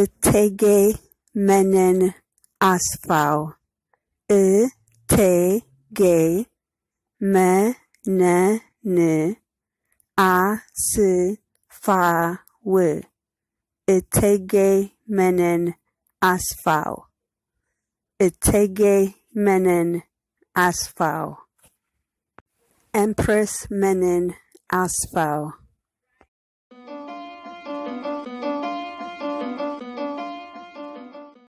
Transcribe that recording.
Ötegemännen asfalt. Etege menen Ötegemännen Etege menen asfalt. Empress menen Asphalt.